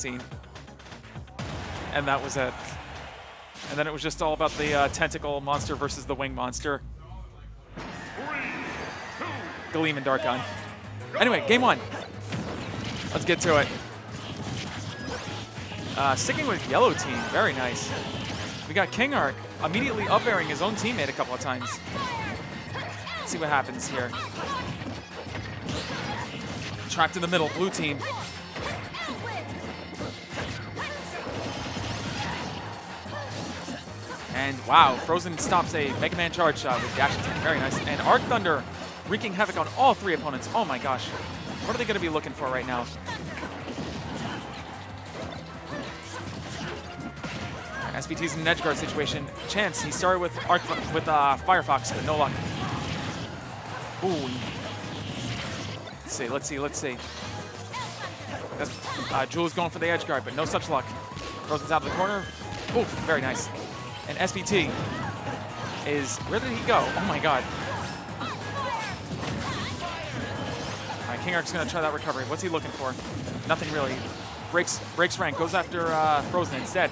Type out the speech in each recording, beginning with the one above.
cutscene. And that was it. And then it was just all about the uh, tentacle monster versus the wing monster. Galeem and Dharkon. Anyway, game one. Let's get to it. Uh, sticking with yellow team, very nice. We got King Arc immediately up airing his own teammate a couple of times. Let's see what happens here. Trapped in the middle, blue team. And wow, Frozen stops a Mega Man charge shot with dash attack. Very nice. And Arc Thunder wreaking havoc on all three opponents. Oh my gosh. What are they going to be looking for right now? SPT's in an edge guard situation. Chance, he started with Arc with uh, Firefox, but no luck. Ooh. Let's see, let's see, let's see. That's, uh, going for the edge guard, but no such luck. Frozen's out of the corner. Ooh, very nice. And SPT is, where did he go? Oh my god. All right, King Arc's gonna try that recovery. What's he looking for? Nothing really. Breaks, breaks rank, goes after uh, Frozen instead.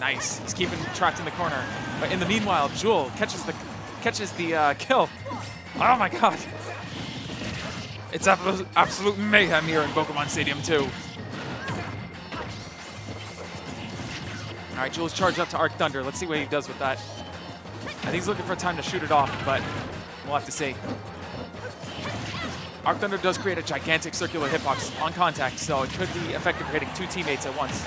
Nice. He's keeping trapped in the corner. But in the meanwhile, Jewel catches the catches the uh, kill. Oh my god. It's absolute mayhem here in Pokemon Stadium 2. All right, Jules charged up to Arc Thunder. Let's see what he does with that. I think he's looking for a time to shoot it off, but we'll have to see. Arc Thunder does create a gigantic circular hitbox on contact, so it could be effective for hitting two teammates at once.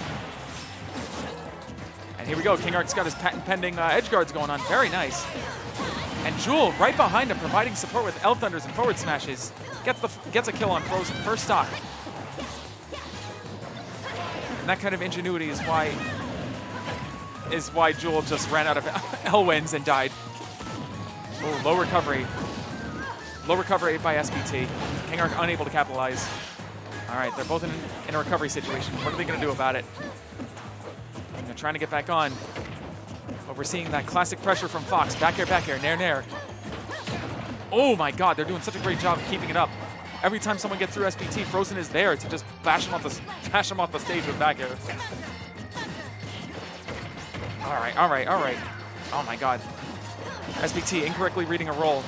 And here we go. King Arc's got his patent pending uh, edge guards going on. Very nice. And Jewel right behind him, providing support with Elthunders and forward smashes. Gets the gets a kill on Frozen. First stock. And that kind of ingenuity is why is why Jewel just ran out of Elwinds and died. Oh, low recovery. Low recovery by SPT. King Arc unable to capitalize. All right, they're both in, in a recovery situation. What are they going to do about it? They're trying to get back on. But we're seeing that classic pressure from Fox. Back air, back air, nair, nair. Oh my god, they're doing such a great job of keeping it up. Every time someone gets through SPT, Frozen is there to just bash him off the, bash off the stage with back air. All right, all right, all right. Oh my god. SPT incorrectly reading a roll.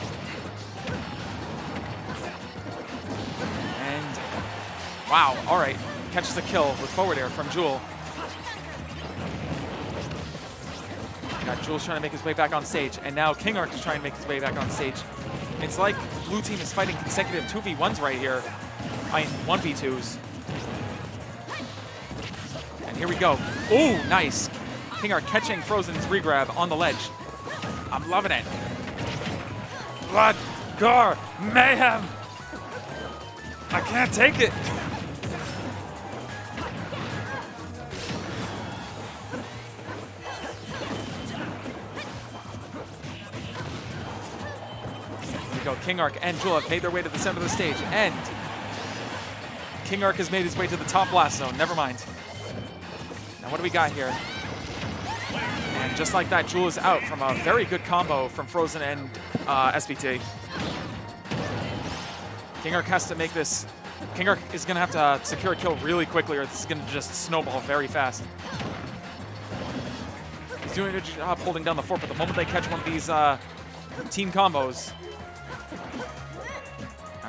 And wow, all right. Catches a kill with forward air from Jewel. Jules trying to make his way back on stage, and now King Arc is trying to make his way back on stage. It's like blue team is fighting consecutive 2v1s right here. I mean, 1v2s. And here we go. Oh, nice. King Arc catching Frozen's regrab on the ledge. I'm loving it. Blood, gore, mayhem. I can't take it. Here we go. King Arc and Jewel have made their way to the center of the stage, and King Arc has made his way to the top blast zone. Never mind. Now, what do we got here? And just like that, Jewel is out from a very good combo from Frozen and uh, SPT. King Arc has to make this. King Arc is going to have to uh, secure a kill really quickly, or this is going to just snowball very fast. He's doing a good job holding down the fort, but the moment they catch one of these uh, team combos.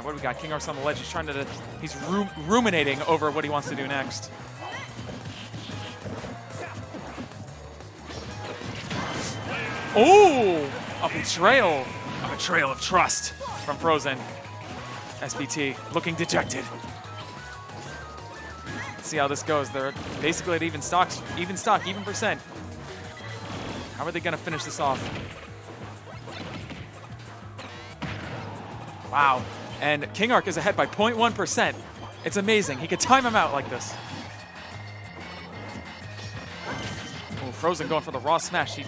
What do we got? King Arc's on the ledge. He's trying to. He's ru ruminating over what he wants to do next. Oh, a betrayal, a betrayal of trust from Frozen. SPT looking dejected. Let's see how this goes. They're basically at even stocks, even stock, even percent. How are they to finish this off? Wow. And King Arc is ahead by 0.1%. It's amazing. He could time him out like this. Oh, Frozen going for the raw smash. He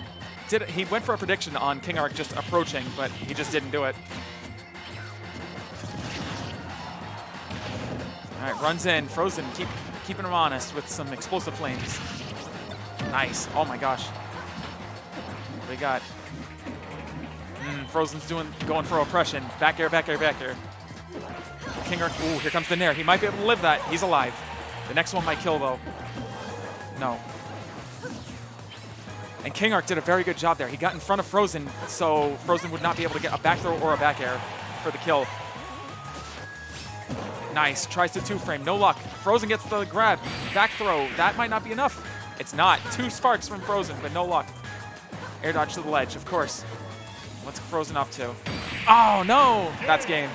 did. He went for a prediction on King Arc just approaching, but he just didn't do it. All right, runs in. Frozen keep keeping him honest with some explosive flames. Nice. Oh my gosh. They got. Mm, Frozen's doing going for oppression. Back air, back air, back air. King Arc. Ooh, here comes the Nair. He might be able to live that. He's alive. The next one might kill, though. No. And King Arc did a very good job there. He got in front of Frozen, so Frozen would not be able to get a back throw or a back air for the kill. Nice. Tries to two-frame. No luck. Frozen gets the grab. Back throw. That might not be enough. It's not. Two sparks from Frozen, but no luck. Air dodge to the ledge, of course. What's Frozen up to? Oh, no! That's game.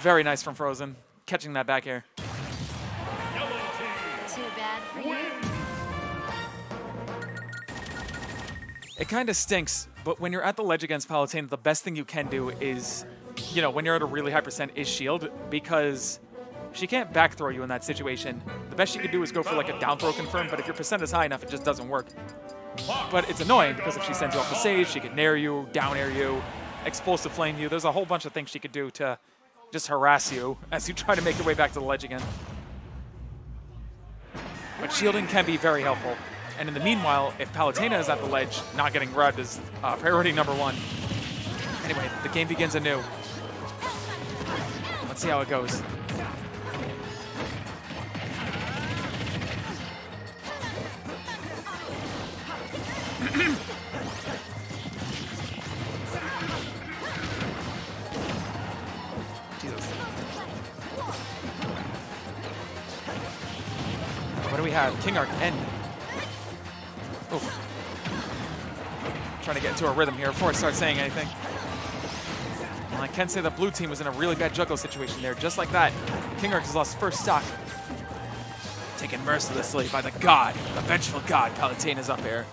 Very nice from Frozen, catching that back air. Too bad for you. It kind of stinks, but when you're at the ledge against Palutena, the best thing you can do is, you know, when you're at a really high percent, is shield, because she can't back throw you in that situation. The best she could do is go for like a down throw confirm, but if your percent is high enough, it just doesn't work. But it's annoying because if she sends you off the stage, she could nair you, down air you, explosive flame you. There's a whole bunch of things she could do to just harass you as you try to make your way back to the ledge again. But shielding can be very helpful. And in the meanwhile, if Palutena is at the ledge, not getting grabbed is uh, priority number one. Anyway, the game begins anew. Let's see how it goes. What do we have? King Arc N. Oof. Trying to get into a rhythm here before I start saying anything. Well, I can say the blue team was in a really bad juggle situation there. Just like that, King has lost first stock. Taken mercilessly by the god, the vengeful god, Palutena is up here.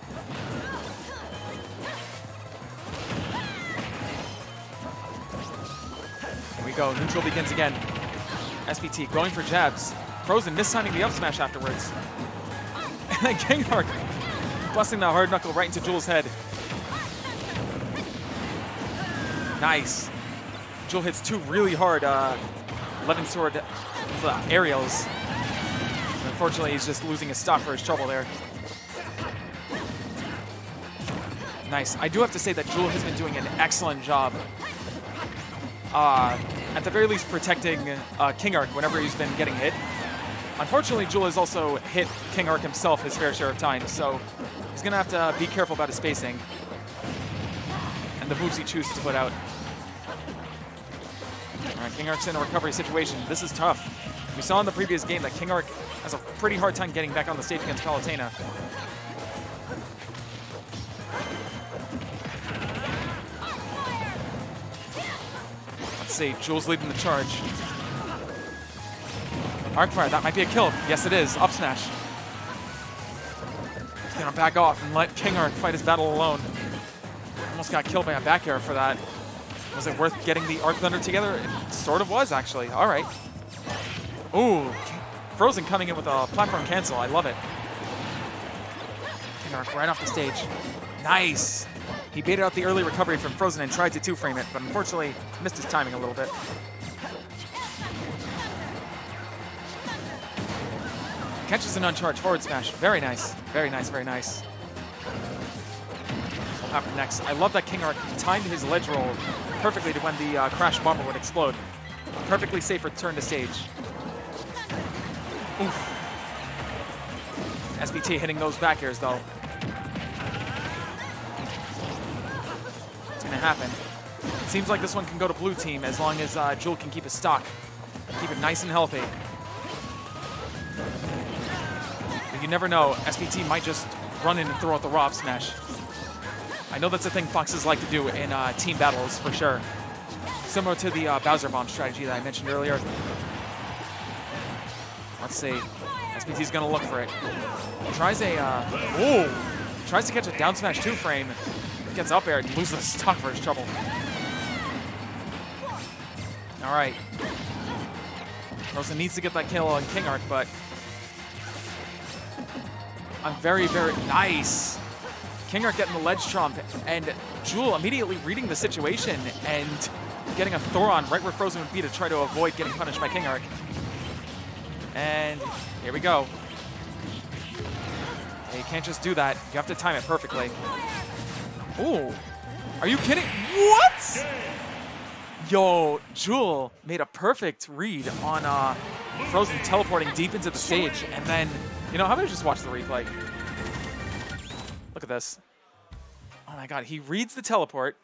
Here we go, neutral begins again. SPT going for jabs. Frozen mistiming the up smash afterwards. And then King Arc busting that hard knuckle right into Jewel's head. Nice. Jewel hits two really hard uh, Levin sword uh, aerials. Unfortunately, he's just losing his stock for his trouble there. Nice. I do have to say that Jewel has been doing an excellent job. Uh, at the very least, protecting uh, King Arc whenever he's been getting hit. Unfortunately, Jewel has also hit King Arc himself his fair share of times, so he's going to have to uh, be careful about his spacing and the moves he chooses to put out. All right, King Arc's in a recovery situation. This is tough. We saw in the previous game that King Arc has a pretty hard time getting back on the stage against Palutena. Let's see, Jules leading the charge. Arcfire, that might be a kill. Yes, it is. Up smash. Back off and let King Arc fight his battle alone. Almost got killed by a back air for that. Was it worth getting the Arc Thunder together? It sort of was, actually. All right. Ooh, Frozen coming in with a platform cancel. I love it. Right off the stage. Nice. He baited out the early recovery from Frozen and tried to two-frame it, but unfortunately missed his timing a little bit. Catches an uncharged forward smash. Very nice. Very nice, very nice. What happened next? I love that King Arc timed his ledge roll perfectly to when the uh, Crash Bomber would explode. Perfectly safe return to stage. Oof. SPT hitting those back airs, though. It's going to happen. It seems like this one can go to blue team as long as uh, Jewel can keep his stock. Keep it nice and healthy. You never know. SPT might just run in and throw out the up smash. I know that's a thing Foxes like to do in uh, team battles, for sure. Similar to the uh, Bowser Bomb strategy that I mentioned earlier. Let's see. SPT's gonna look for it. Tries a, uh, ooh! Tries to catch a down smash two frame. Gets up air and loses stock for his trouble. All right. Rosa needs to get that kill on King Arc, but I'm very, very nice. King Arc getting the ledge trump, and Jewel immediately reading the situation and getting a Thoron right where Frozen would be to try to avoid getting punished by King Arc. And here we go. Yeah, you can't just do that. You have to time it perfectly. Ooh. Are you kidding? What? Yo, Jewel made a perfect read on uh, Frozen teleporting deep into the stage, and then, you know, how about I just watch the replay? Look at this. Oh my god, he reads the teleport,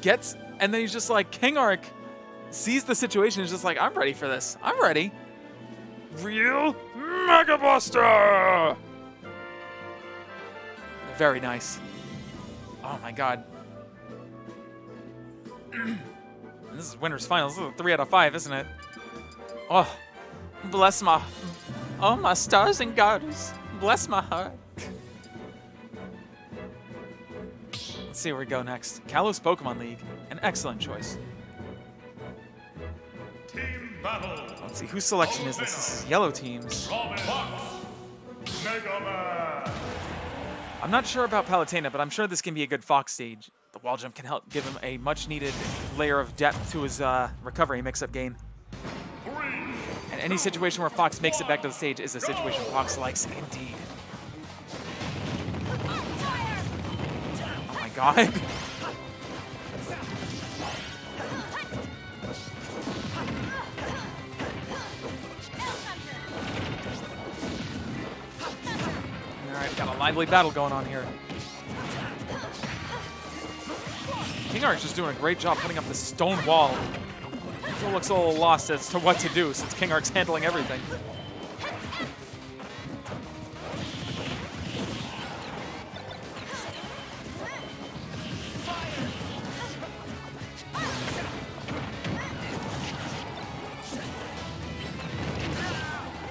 gets, and then he's just like, King Arc sees the situation, is just like, I'm ready for this. I'm ready. Real Mega Buster! Very nice. Oh my god. this is winner's finals. This is a three out of five, isn't it? Oh, bless my, oh my stars and garters. Bless my heart. Let's see where we go next. Kalos Pokemon League, an excellent choice. Team battle. Let's see, whose selection is this? This is yellow teams. I'm not sure about Palutena, but I'm sure this can be a good Fox stage. The wall jump can help give him a much needed layer of depth to his uh, recovery mix-up game. And any situation where Fox makes it back to the stage is a situation Fox likes indeed. Oh my god. Alright, got a lively battle going on here. King Arc's just doing a great job putting up the stone wall. Still looks a little lost as to what to do since King Arc's handling everything.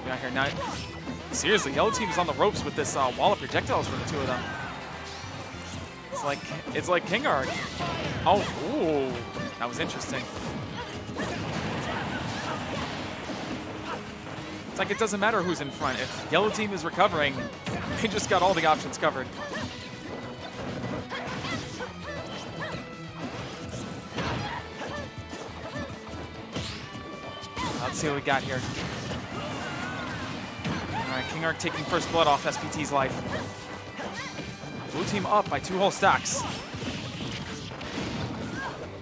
Yeah, here now. Seriously, yellow team is on the ropes with this uh, wall of projectiles for the two of them. It's like it's like King Arc. Oh, ooh, that was interesting. It's like it doesn't matter who's in front. If yellow team is recovering, they just got all the options covered. Let's see what we got here. All right, King Arc taking first blood off SPT's life. Blue team up by two whole stacks.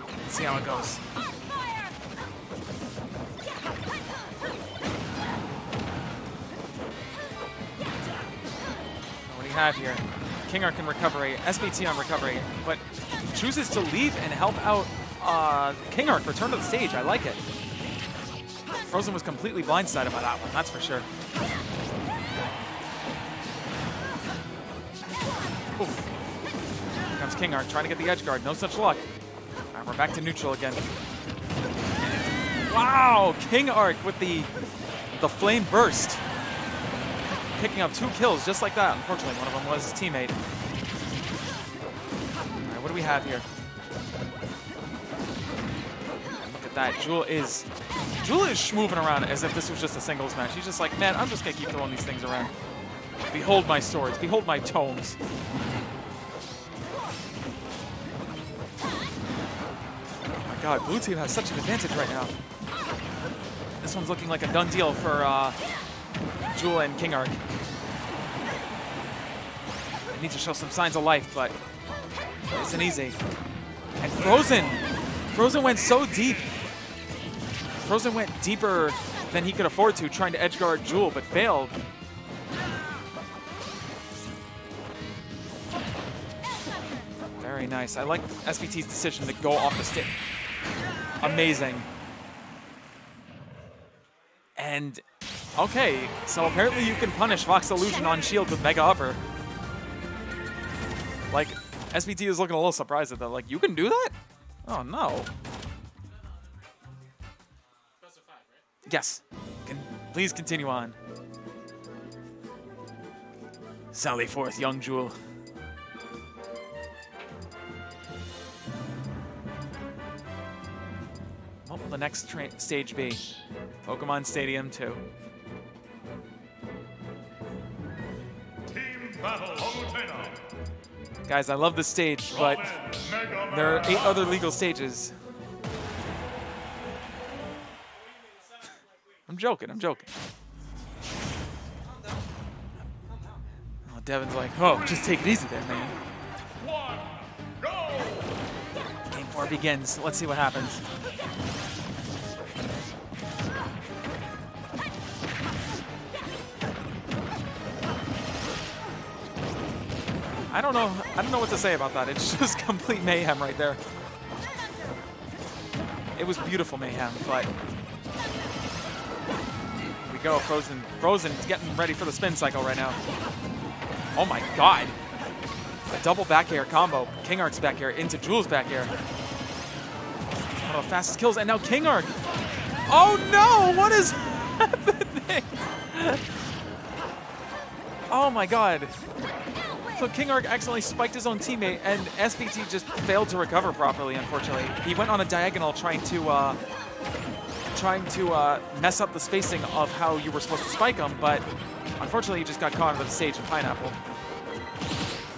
Let's see how it goes. Have here? King Arc in recovery, SPT on recovery, but chooses to leave and help out uh, King Arc return to the stage. I like it. Frozen was completely blindsided by that one, that's for sure. Oof. Here comes King Arc trying to get the edge guard. No such luck. We're back to neutral again. Wow, King Arc with the the flame burst. Picking up two kills just like that. Unfortunately, one of them was his teammate. All right, what do we have here? Look at that. Jewel is Jewel is schmoving around as if this was just a singles match. He's just like, man, I'm just gonna keep throwing these things around. Behold my swords. Behold my tomes. Oh my god, blue team has such an advantage right now. This one's looking like a done deal for uh, Jewel and King Arc. They need to show some signs of life, but it isn't easy. And Frozen! Frozen went so deep. Frozen went deeper than he could afford to, trying to edgeguard Jewel, but failed. Very nice. I like SPT's decision to go off the stick. Amazing. And, okay, so apparently you can punish Fox Illusion on shield with Mega Upper. Like, SPT is looking a little surprised at that. Like, you can do that? Oh, no. Yes. Can, please continue on. Sally forth, young Jewel. What will the next stage be? Pokemon Stadium 2. Guys, I love this stage, but there are eight other legal stages. I'm joking, I'm joking. Oh, Devin's like, oh, just take it easy there, man. Game four begins. Let's see what happens. I don't know. I don't know what to say about that. It's just complete mayhem right there. It was beautiful mayhem, but we go. Frozen. Frozen's getting ready for the spin cycle right now. Oh my God! A double back air combo. King Arc's back air into Jules back air. One of the fastest kills, and now King Arc. Oh no! What is happening? Oh my God! So King Arc accidentally spiked his own teammate, and SPT just failed to recover properly. Unfortunately, he went on a diagonal trying to uh, trying to uh, mess up the spacing of how you were supposed to spike him, but unfortunately, he just got caught the stage in Pineapple,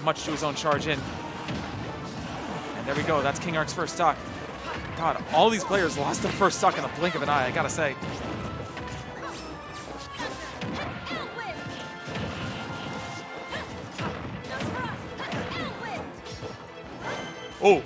much to his own charge in. And there we go. That's King Arc's first stock. God, all these players lost their first stock in the blink of an eye. I gotta say. Oh.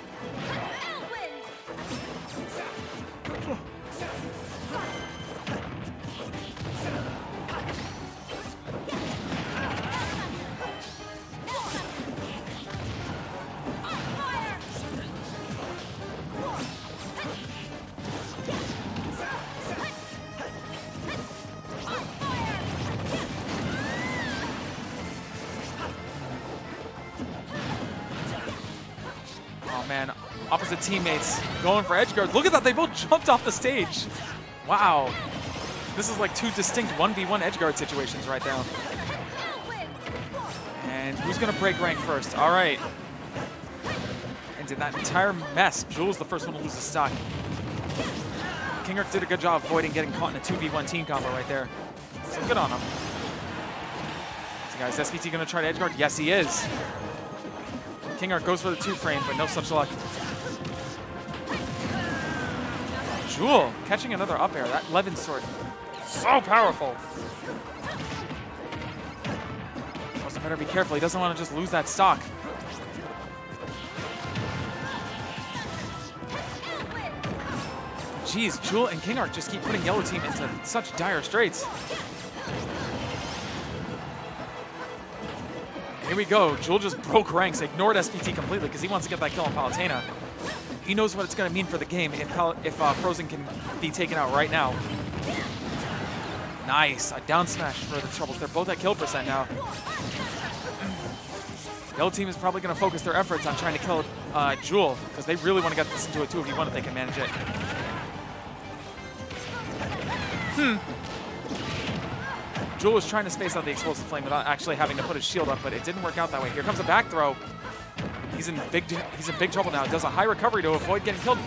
Teammates going for edge guards. Look at that, they both jumped off the stage. Wow. This is like two distinct 1v1 edge guard situations right now. And who's gonna break rank first? All right. And in that entire mess, Jules the first one to lose his stock. King Arc did a good job avoiding getting caught in a 2v1 team combo right there. So good on him. So guys, SPT gonna try to edge guard? Yes, he is. King Arc goes for the two frame, but no such luck. Jewel catching another up air. That Levin sword, so powerful. Also better be careful. He doesn't want to just lose that stock. Jeez, Jewel and King Arc just keep putting Yellow Team into such dire straits. Here we go. Jewel just broke ranks, ignored SPT completely because he wants to get that kill on Palutena. He knows what it's going to mean for the game if, if uh, Frozen can be taken out right now. Nice. A down smash for the Troubles. They're both at kill percent now. The Yellow team is probably going to focus their efforts on trying to kill uh, Jewel because they really want to get this into a 2v1 if they can manage it. Hmm. Jewel was trying to space out the explosive flame without actually having to put his shield up, but it didn't work out that way. Here comes a back throw. He's in big he's in big trouble now. Does a high recovery to avoid getting killed.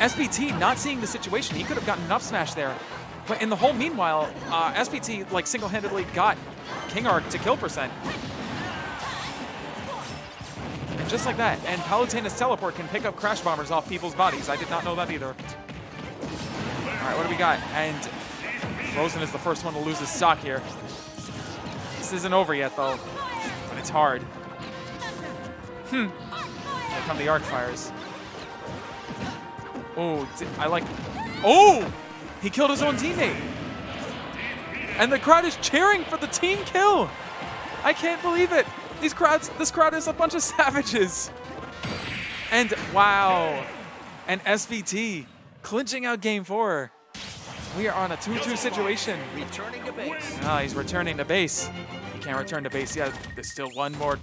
SPT not seeing the situation. He could have gotten an up smash there. But in the whole meanwhile, uh, SPT like single-handedly got King Arc to kill percent. And just like that, and Palutena's teleport can pick up crash bombers off people's bodies. I did not know that either. All right, what do we got? And Frozen is the first one to lose his stock here. This isn't over yet, though, but it's hard. Hmm. Here come the arc fires. Oh, I like. Oh! He killed his own teammate. And the crowd is cheering for the team kill. I can't believe it. These crowds, this crowd is a bunch of savages. And wow. And SPT clinching out game four. We are on a 2-2 situation. Returning to base. Ah, he's returning to base. He can't return to base yet. There's still one more.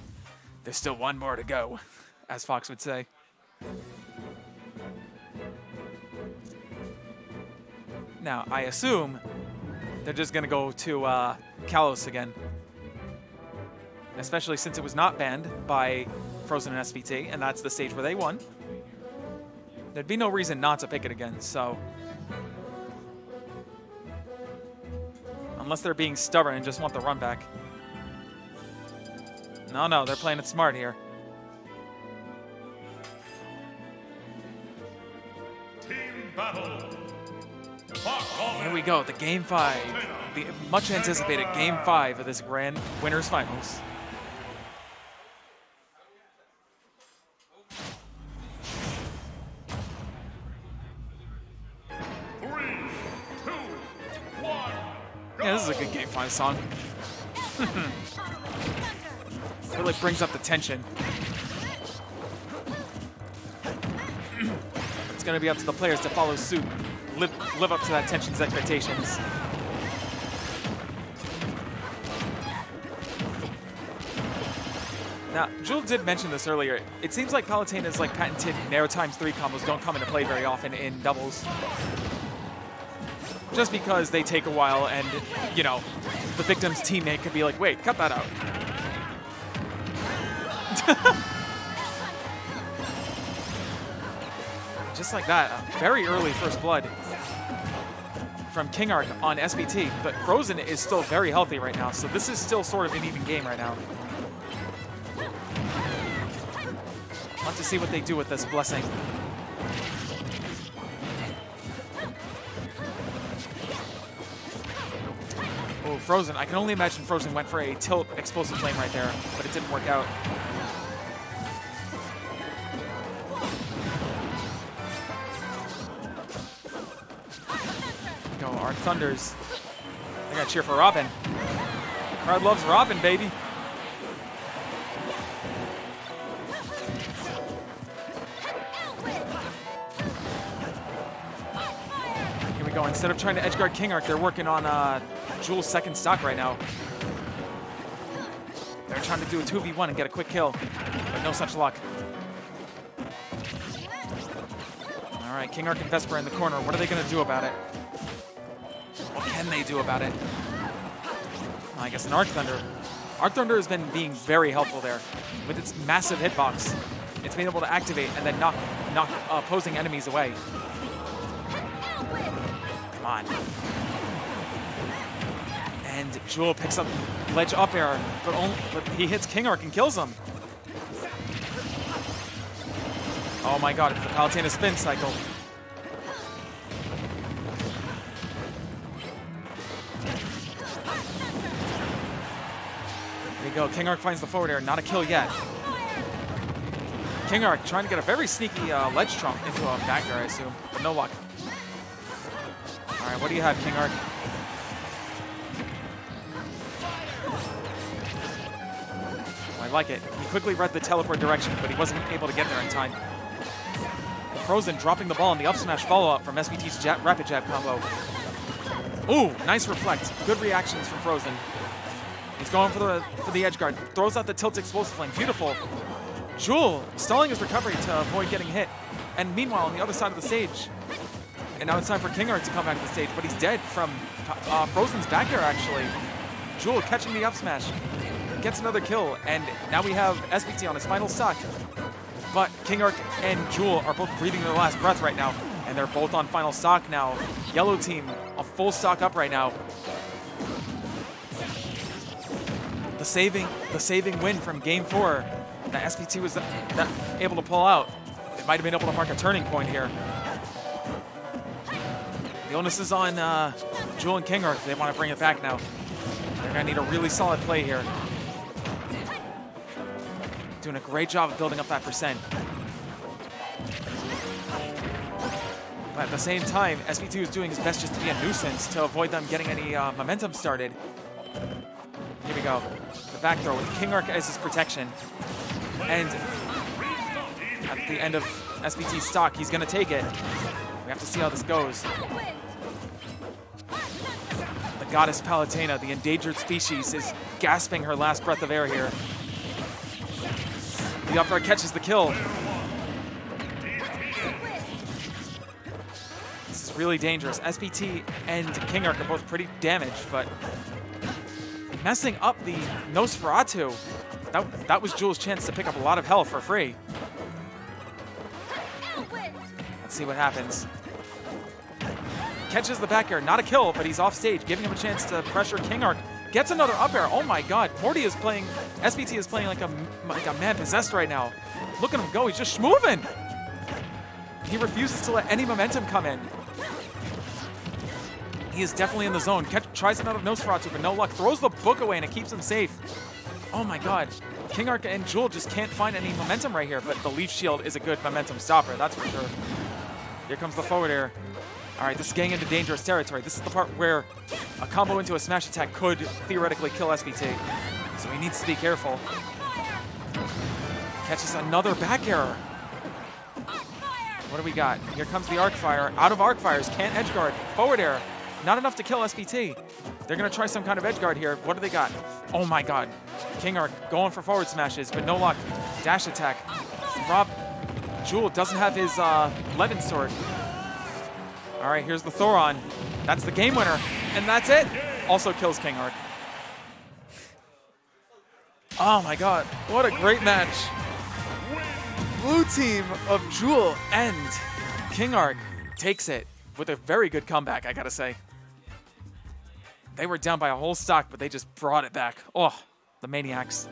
There's still one more to go, as Fox would say. Now, I assume they're just going to go to uh, Kalos again. Especially since it was not banned by Frozen and SPT, and that's the stage where they won. There'd be no reason not to pick it again, so... Unless they're being stubborn and just want the run back. No, no, they're playing it smart here. Team battle. Here we go, the game five. The much anticipated game five of this grand winners finals. Three, two, one! Yeah, this is a good game five song. Really brings up the tension. it's going to be up to the players to follow suit, live, live up to that tension's expectations. Now, Jewel did mention this earlier. It seems like Palutena's like patented narrow times three combos don't come into play very often in doubles. Just because they take a while and, you know, the victim's teammate could be like, wait, cut that out. Just like that, a very early first blood from King Arc on SPT, but Frozen is still very healthy right now, so this is still sort of an even game right now. Want to see what they do with this blessing. Oh, Frozen. I can only imagine Frozen went for a tilt explosive flame right there, but it didn't work out. Thunders. I gotta cheer for Robin. Crowd loves Robin, baby. Here we go. Instead of trying to edgeguard King Arc, they're working on uh, Jewel's second stock right now. They're trying to do a 2v1 and get a quick kill, but no such luck. All right, King Arc and Vesper in the corner. What are they going to do about it? Can they do about it? I guess an Arc Thunder. Arc Thunder has been being very helpful there. With its massive hitbox, it's been able to activate and then knock, knock opposing enemies away. Come on. And Jewel picks up ledge up air, but, only, but he hits King Arc and kills him. Oh my god, it's the Palutena spin cycle. Go. King Arc finds the forward air. Not a kill yet. King Arc trying to get a very sneaky uh, ledge trump into a back air, I assume, but no luck. All right, what do you have, King Arc? I like it. He quickly read the teleport direction, but he wasn't able to get there in time. Frozen dropping the ball in the up smash follow-up from SPT's rapid jab combo. Ooh, nice reflect. Good reactions from Frozen. He's going for the for the edge guard. Throws out the tilt explosive flame. Beautiful. Jewel stalling his recovery to avoid getting hit. And meanwhile, on the other side of the stage, and now it's time for King Arc to come back to the stage, but he's dead from uh, Frozen's back air, actually. Jewel catching the up smash. Gets another kill, and now we have SPT on his final stock. But King Arc and Jewel are both breathing their last breath right now, and they're both on final stock now. Yellow team, a full stock up right now. The saving, the saving win from Game Four that SPT was that able to pull out. It might have been able to mark a turning point here. The onus is on uh, Jewel and King Arc. They want to bring it back now. They're gonna need a really solid play here. Doing a great job of building up that percent. But at the same time, SPT is doing his best just to be a nuisance to avoid them getting any uh, momentum started. Go. The back throw with King Arc as his protection. And at the end of SPT's stock, he's gonna take it. We have to see how this goes. The goddess Palutena, the endangered species, is gasping her last breath of air here. The up catches the kill. This is really dangerous. SPT and King Arc are both pretty damaged, but messing up the Nosferatu. That, that was Jules' chance to pick up a lot of health for free. Let's see what happens. Catches the back air, not a kill, but he's off stage, giving him a chance to pressure King Arc. Gets another up air. Oh my god. Morty is playing, SPT is playing like a, like a man possessed right now. Look at him go, he's just moving. He refuses to let any momentum come in. He is definitely in the zone. Catch, tries another Nosferatu, but no luck. Throws the book away and it keeps him safe. Oh my god. King Arc and Jewel just can't find any momentum right here, but the Leaf Shield is a good momentum stopper, that's for sure. Here comes the forward air. All right, this is getting into dangerous territory. This is the part where a combo into a smash attack could theoretically kill SPT. So he needs to be careful. Catches another back error. What do we got? Here comes the arc fire. Out of arc fires, can't edge guard. Forward air. Not enough to kill SPT. They're gonna try some kind of edge guard here. What do they got? Oh my god. King Arc going for forward smashes, but no luck. Dash attack. Rob Jewel doesn't have his uh, Levin sword. All right, here's the Thoron. That's the game winner, and that's it. Also kills King Arc. Oh my god, what a great match. Blue team of Jewel and King Arc takes it with a very good comeback, I gotta say. They were down by a whole stock, but they just brought it back. Oh, the Maniacs.